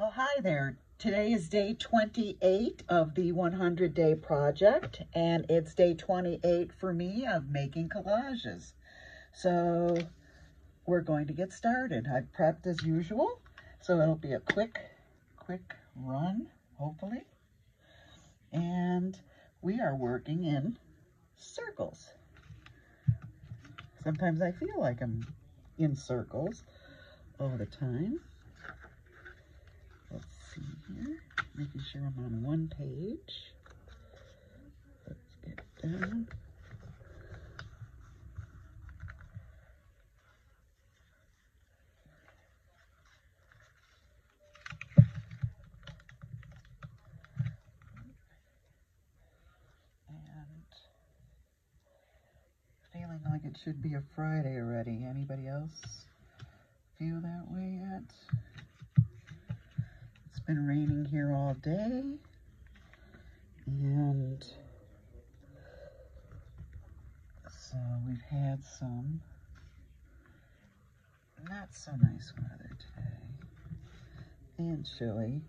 Well, hi there. Today is day 28 of the 100 day project, and it's day 28 for me of making collages. So we're going to get started. I've prepped as usual, so it'll be a quick, quick run, hopefully. And we are working in circles. Sometimes I feel like I'm in circles all the time. Here, making sure I'm on one page. Let's get down. Feeling like it should be a Friday already. Anybody else feel that way yet? Been raining here all day. And so we've had some not so nice weather today. And chilly.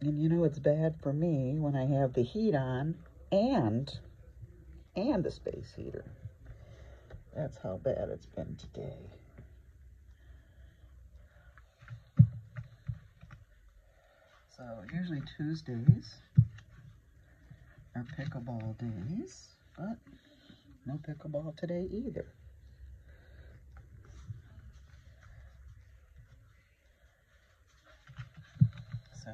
And you know it's bad for me when I have the heat on and and the space heater. That's how bad it's been today. So usually Tuesdays are pickleball days, but no pickleball today either. So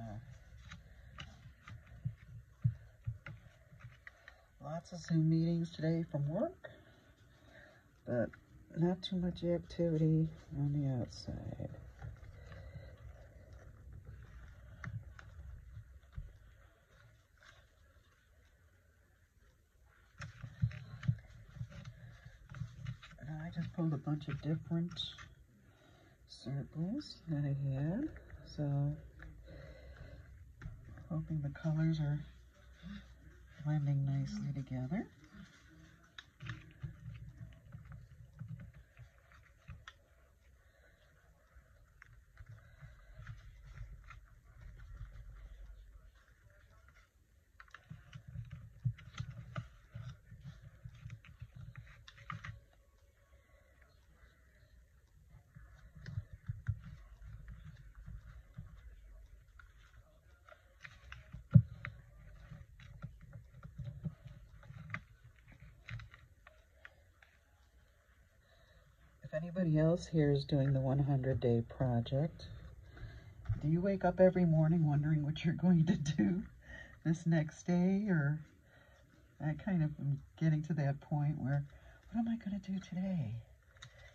lots of Zoom meetings today from work, but not too much activity on the outside. I just pulled a bunch of different circles that I had, so hoping the colors are blending nicely together. If anybody else here is doing the 100 day project, do you wake up every morning wondering what you're going to do this next day? Or I kind of am getting to that point where, what am I going to do today?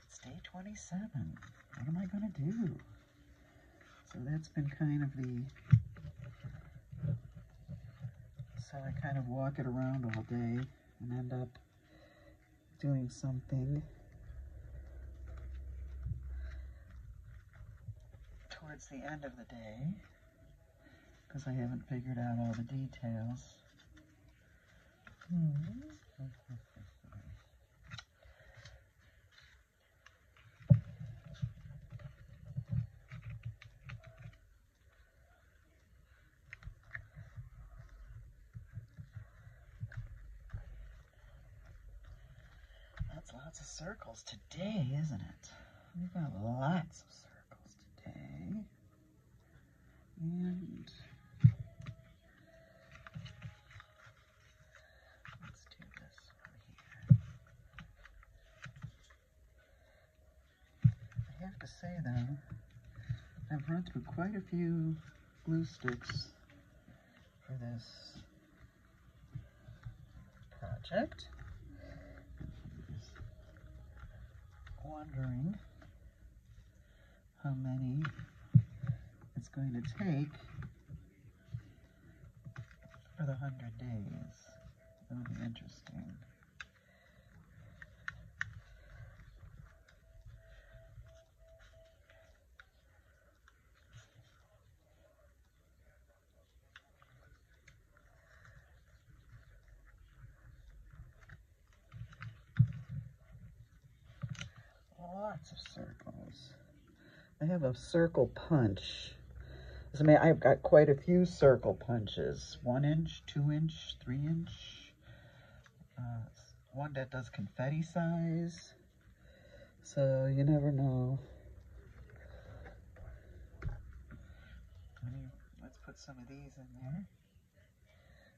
It's day 27. What am I going to do? So that's been kind of the, so I kind of walk it around all day and end up doing something towards the end of the day because I haven't figured out all the details. That's lots of circles today, isn't it? We've got lots of circles today. And let's do this one here. I have to say though, I've run through quite a few glue sticks for this project. Wondering how many it's going to take for the 100 days. That'll be interesting. Lots of circles. I have a circle punch. I mean, I've got quite a few circle punches. One inch, two inch, three inch. Uh, one that does confetti size. So you never know. Let's put some of these in there.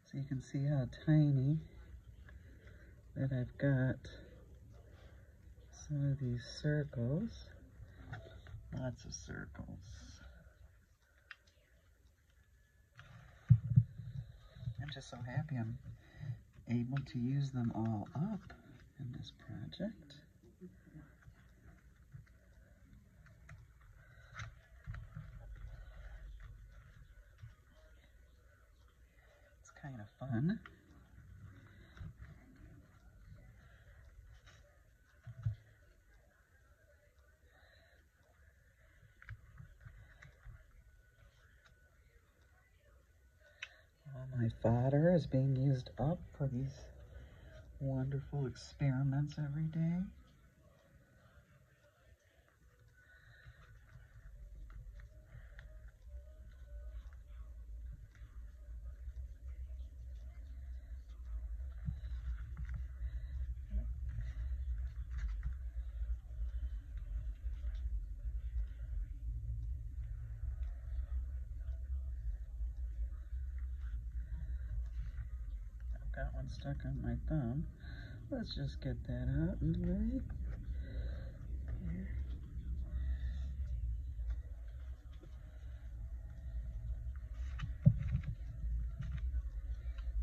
So you can see how tiny that I've got some of these circles. Lots of circles. I'm just so happy I'm able to use them all up in this project. It's kind of fun. my fodder is being used up for these wonderful experiments every day. Got one stuck on my thumb. Let's just get that out and. Here.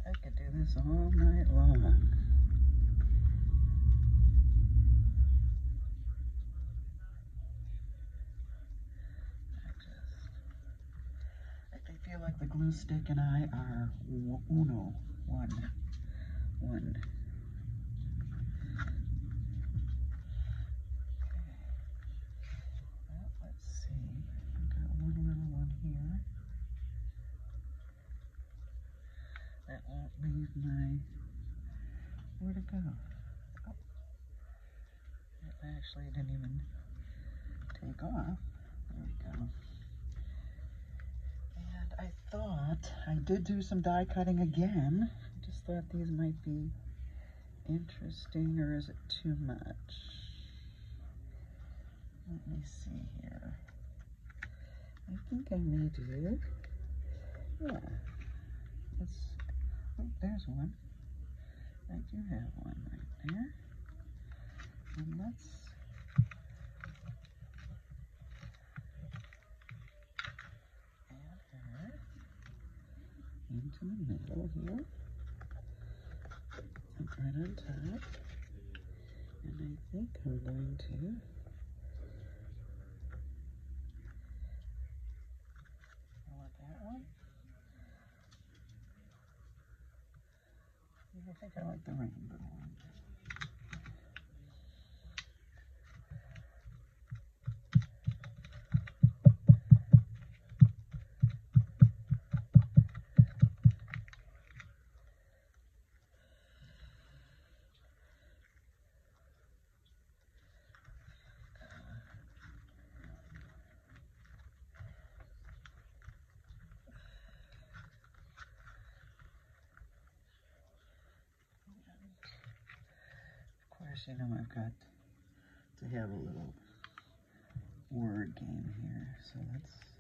I could do this all night long. I feel like the glue stick and I are uno, one one. Let's see. I've got one little one here. That won't leave my... Where'd it go? Oh. It actually didn't even take off. There we go. And I thought I did do some die cutting again just thought these might be interesting, or is it too much? Let me see here. I think I may do, yeah. Let's, oh, there's one. I do have one right there. And let's add her into the middle here right on top. And I think I'm going to I want that one. I think I like the rainbow one. Know I've got to have a little word game here. So let's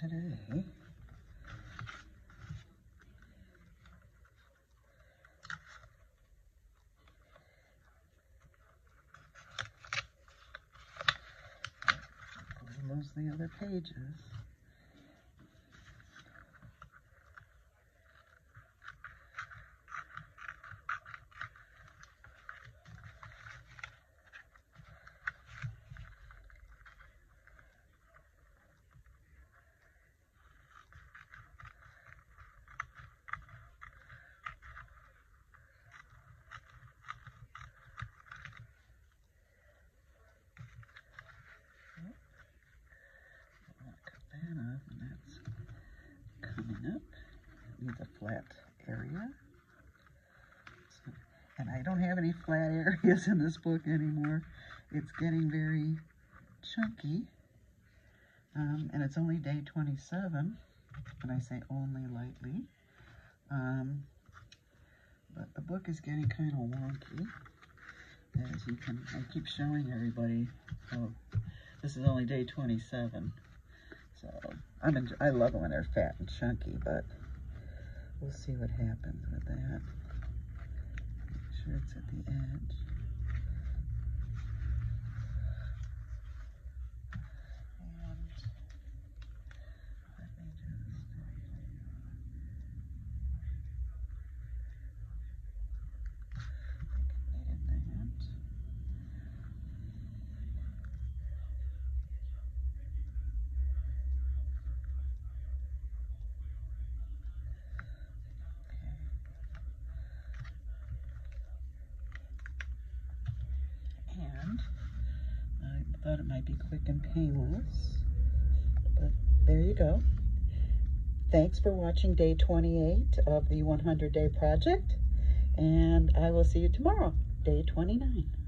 today. Close the other pages. Flat area. So, and I don't have any flat areas in this book anymore. It's getting very chunky. Um, and it's only day 27, and I say only lightly. Um, but the book is getting kind of wonky. As you can, I keep showing everybody how this is only day 27. So I'm I love it when they're fat and chunky, but we'll see what happens with that. Make sure it's at the edge. thought it might be quick and painless, but there you go. Thanks for watching day 28 of the 100 day project, and I will see you tomorrow, day 29.